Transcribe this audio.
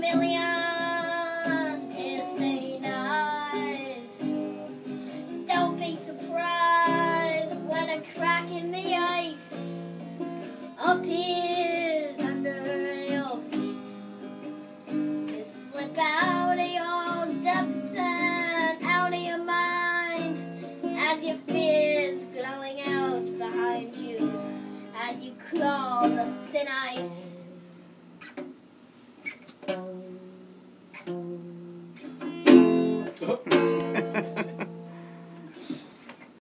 million Tuesday nights. Don't be surprised when a crack in the ice appears under your feet. You slip out of your depths and out of your mind as your fears glowing out behind you as you claw the thin ice. Oh.